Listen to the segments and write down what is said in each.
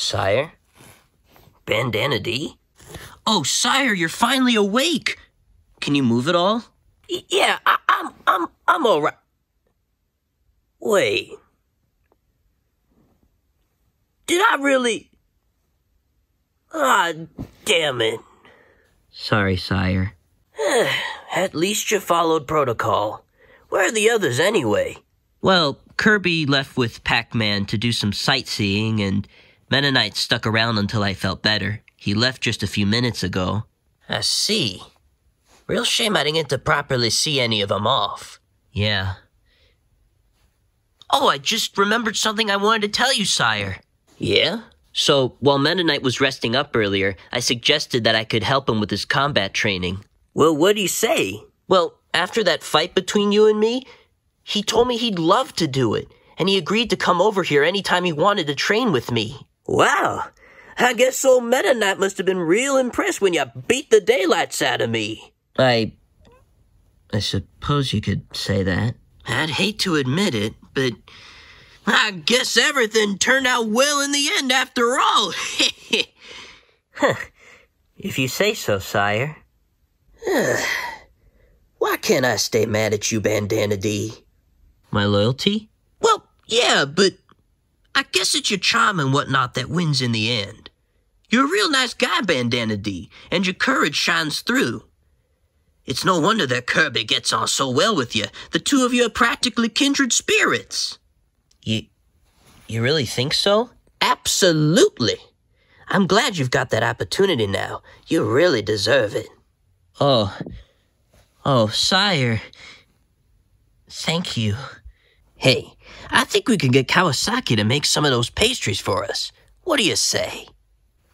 Sire? Bandana Dee? Oh, sire, you're finally awake. Can you move at all? Y- yeah, I- I'm, I'm, I'm alright. Wait. Did I really? Ah, damn it. Sorry, sire. At least you followed protocol. Where are the others anyway? Well, Kirby left with Pac Man to do some sightseeing, and Meta Knight stuck around until I felt better. He left just a few minutes ago. I see. Real shame I didn't get to properly see any of them off. Yeah. Oh, I just remembered something I wanted to tell you, sire. Yeah? So, while Meta Knight was resting up earlier, I suggested that I could help him with his combat training. Well, what'd he say? Well, after that fight between you and me, he told me he'd love to do it, and he agreed to come over here anytime he wanted to train with me. Wow. I guess old Meta Knight must have been real impressed when you beat the daylights out of me. I. I suppose you could say that. I'd hate to admit it, but I guess everything turned out well in the end after all. huh. If you say so, sire. Why can't I stay mad at you, Bandana Dee? My loyalty? Well, yeah, but I guess it's your charm and whatnot that wins in the end. You're a real nice guy, Bandana Dee, and your courage shines through. It's no wonder that Kirby gets on so well with you. The two of you are practically kindred spirits. You. You really think so? Absolutely. I'm glad you've got that opportunity now. You really deserve it. Oh. Oh, sire. Thank you. Hey, I think we could get Kawasaki to make some of those pastries for us. What do you say?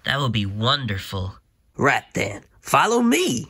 That would be wonderful. Right then. Follow me.